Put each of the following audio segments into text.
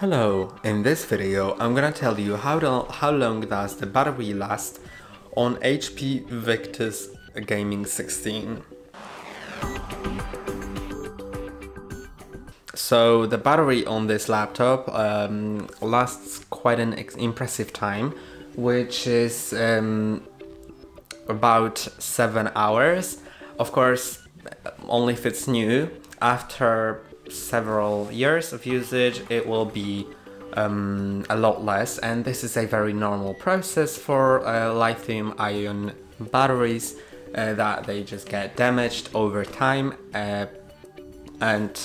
Hello, in this video I'm gonna tell you how, how long does the battery last on HP Victus Gaming 16. So the battery on this laptop um, lasts quite an impressive time, which is um, about 7 hours. Of course, only if it's new. After several years of usage, it will be um, a lot less. And this is a very normal process for uh, lithium ion batteries uh, that they just get damaged over time uh, and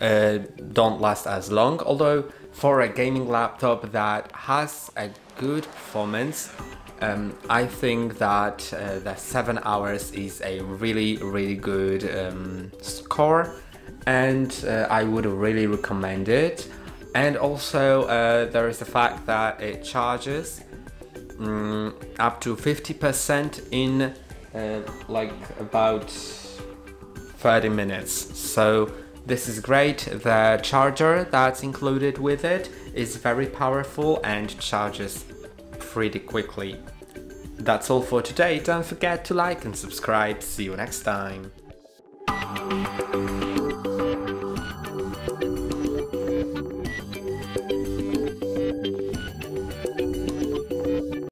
uh, don't last as long. Although for a gaming laptop that has a good performance, um, I think that uh, the 7 hours is a really really good um, score and uh, I would really recommend it. And also, uh, there is the fact that it charges um, up to 50% in uh, like about 30 minutes. So, this is great. The charger that's included with it is very powerful and charges pretty quickly. That's all for today. Don't forget to like and subscribe. See you next time.